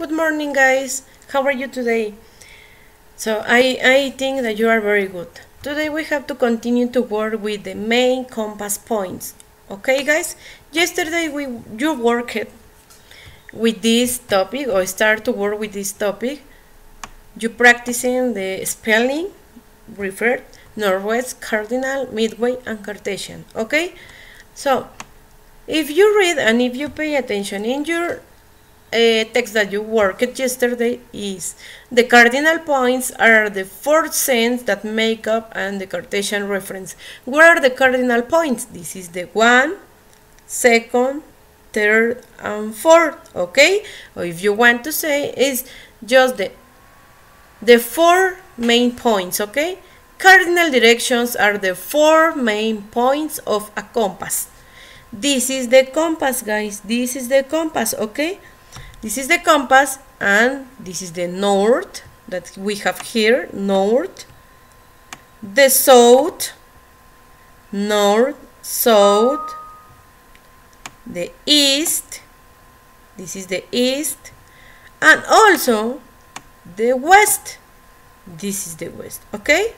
Good morning, guys. How are you today? So I, I think that you are very good. Today we have to continue to work with the main compass points. Okay, guys? Yesterday we you worked with this topic or start to work with this topic. You practicing the spelling, refer, northwest, cardinal, midway, and Cartesian. Okay? So if you read and if you pay attention in your uh, text that you worked yesterday is the cardinal points are the four cents that make up and the Cartesian reference. Where are the cardinal points? This is the one, second, third, and fourth. Okay? Or if you want to say is just the the four main points. Okay? Cardinal directions are the four main points of a compass. This is the compass, guys. This is the compass. Okay? This is the compass and this is the north that we have here, north, the south, north, south, the east, this is the east, and also the west, this is the west, okay?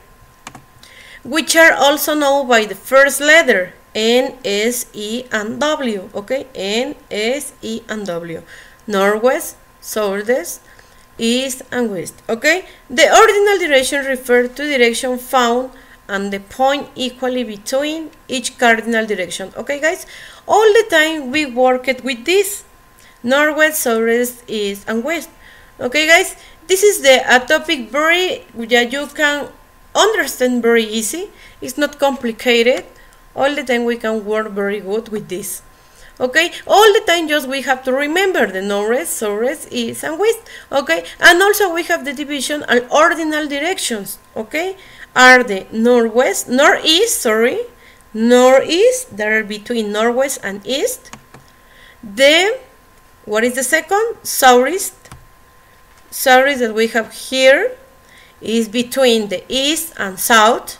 Which are also known by the first letter, N, S, E, and W, okay? N, S, E, and W northwest, southwest, east, and west. Okay? The ordinal direction refers to direction found and the point equally between each cardinal direction. Okay, guys? All the time we worked with this. Northwest, southwest, east, and west. Okay, guys? This is the a topic very that you can understand very easy. It's not complicated. All the time we can work very good with this okay all the time just we have to remember the northwest southwest east and west okay and also we have the division and ordinal directions okay are the northwest northeast sorry northeast that are between northwest and east. The what is the second? Southeast. Southeast that we have here is between the east and south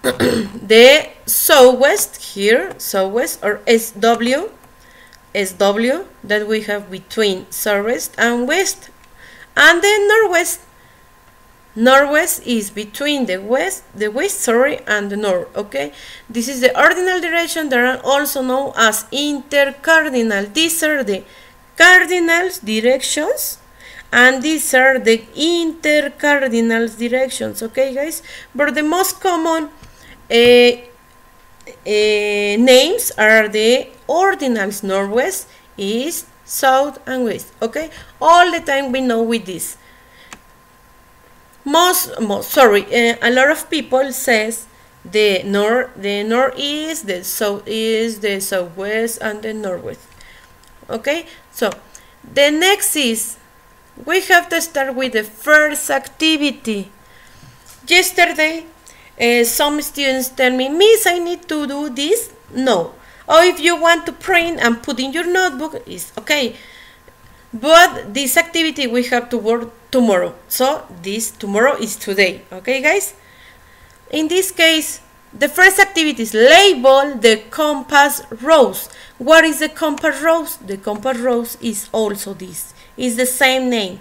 the southwest here, southwest or SW, SW that we have between southwest and west. And the northwest, northwest is between the west, the west, sorry, and the north, okay? This is the ordinal direction that are also known as intercardinal. These are the cardinal directions and these are the intercardinal directions, okay guys? But the most common names are the ordinals northwest, east, south, and west. Okay, all the time we know with this. Most, most sorry, uh, a lot of people says the north, the northeast, the southeast, the southwest, and the northwest. Okay, so the next is we have to start with the first activity. Yesterday uh, some students tell me, Miss, I need to do this. No. Or if you want to print and put in your notebook, it's okay. But this activity we have to work tomorrow. So this tomorrow is today. Okay, guys? In this case, the first activity is label the compass rose. What is the compass rose? The compass rose is also this. It's the same name.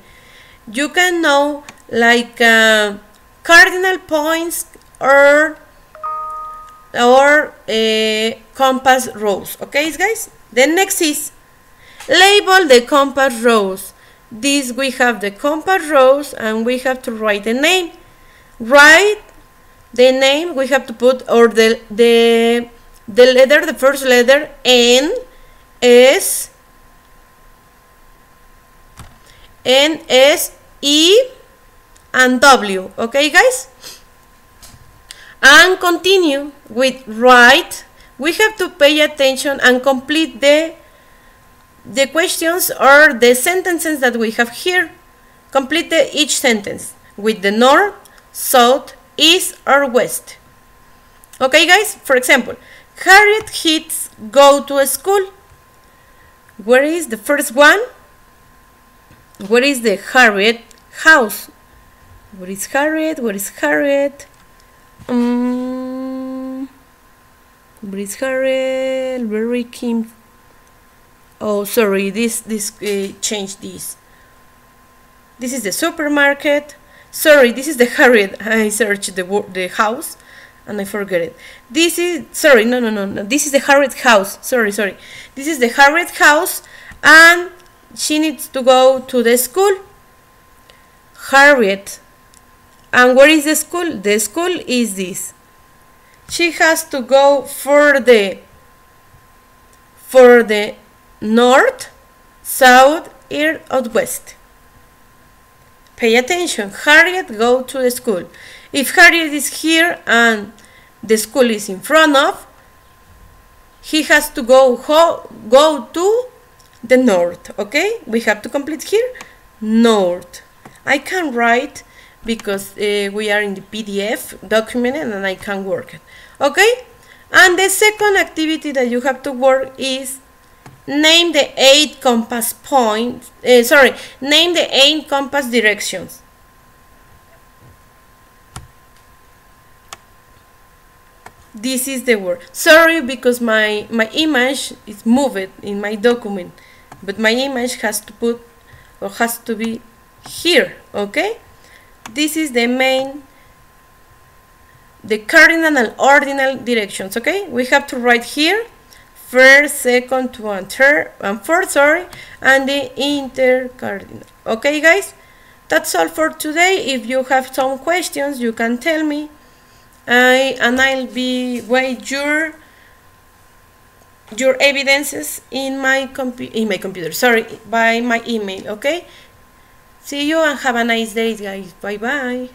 You can know like uh, cardinal points or or uh, compass rose. Okay guys? The next is label the compass rose. This we have the compass rose and we have to write the name. Write the name we have to put or the the the letter the first letter n s n s e and w. Okay guys and continue with write, we have to pay attention and complete the, the questions or the sentences that we have here. Complete each sentence with the north, south, east, or west. Okay, guys? For example, Harriet hits go to a school. Where is the first one? Where is the Harriet house? Where is Harriet? Where is Harriet? Um, Brice Harrell, Barry Kim. oh sorry this this uh, change this. This is the supermarket. Sorry this is the Harriet I searched the the house and I forget it. This is sorry no no no no this is the Harriet house. Sorry sorry. This is the Harriet house and she needs to go to the school. Harriet and where is the school the school is this she has to go for the for the north, south, east, or west. Pay attention. Harriet go to the school. If Harriet is here and the school is in front of, he has to go go to the north. Okay, we have to complete here north. I can write because uh, we are in the PDF document and I can work it. Okay, and the second activity that you have to work is name the eight compass points, uh, sorry, name the eight compass directions. This is the word. Sorry because my, my image is moved in my document, but my image has to put or has to be here, okay? This is the main the cardinal and ordinal directions okay? We have to write here first second two and third and fourth sorry and the intercardinal okay guys? That's all for today. If you have some questions you can tell me. I and I'll be wait your your evidences in my compu in my computer sorry by my email okay see you and have a nice day guys. Bye bye